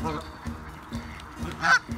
Ah!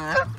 Huh?